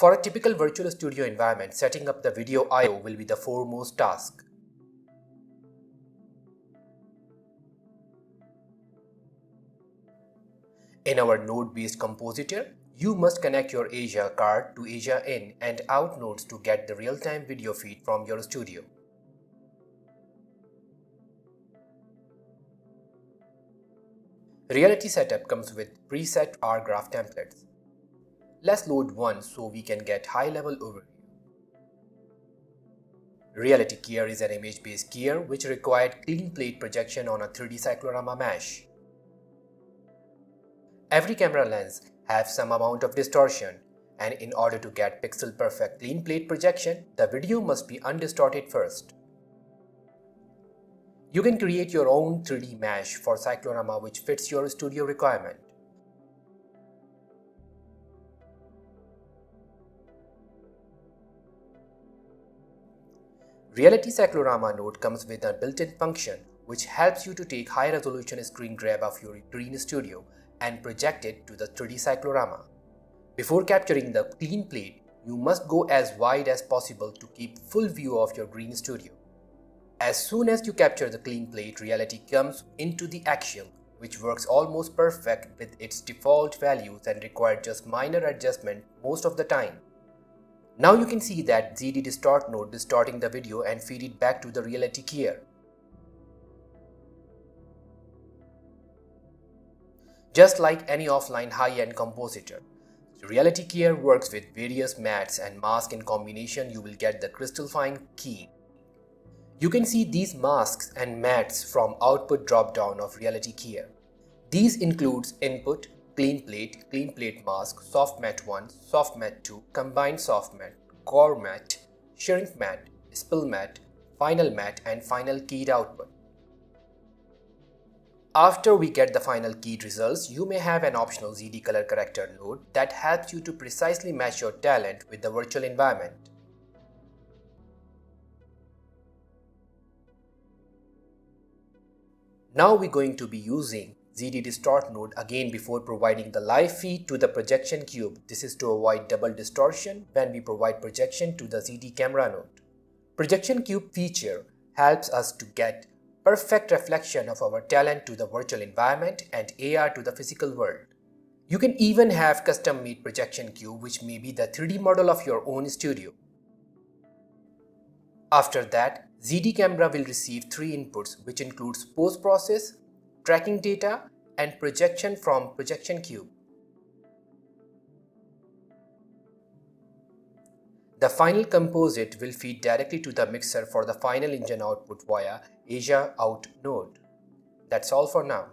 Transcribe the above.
For a typical virtual studio environment, setting up the video I.O. will be the foremost task. In our node-based compositor, you must connect your AJA card to AJA in and out nodes to get the real-time video feed from your studio. Reality setup comes with preset R graph templates. Let's load one so we can get high-level overview. Reality Keyer is an image-based keyer which required clean plate projection on a 3D cyclorama mesh. Every camera lens has some amount of distortion and in order to get pixel perfect clean plate projection, the video must be undistorted first. You can create your own 3D mesh for cyclorama which fits your studio requirement. Reality Cyclorama node comes with a built-in function which helps you to take high resolution screen grab of your green studio and project it to the 3D cyclorama. Before capturing the clean plate, you must go as wide as possible to keep full view of your green studio. As soon as you capture the clean plate, reality comes into the axial, which works almost perfect with its default values and requires just minor adjustment most of the time. Now you can see that ZD distort node distorting the video and feed it back to the reality keyer. Just like any offline high-end compositor, Reality Keyer works with various mattes and masks in combination you will get the crystal fine key. You can see these masks and mattes from output drop-down of Reality Keyer. These includes input, clean plate, clean plate mask, soft matte 1, soft matte 2, combined soft matte, core matte, shrink matte, spill matte, final matte and final keyed output. After we get the final keyed results, you may have an optional ZD color corrector node that helps you to precisely match your talent with the virtual environment. Now we're going to be using ZD distort node again before providing the live feed to the projection cube. This is to avoid double distortion when we provide projection to the ZD camera node. Projection cube feature helps us to get perfect reflection of our talent to the virtual environment and AR to the physical world. You can even have custom made projection cube which may be the 3D model of your own studio. After that, ZD camera will receive three inputs which includes post-process, tracking data and projection from projection cube. The final composite will feed directly to the mixer for the final engine output via AJA Out node. That's all for now.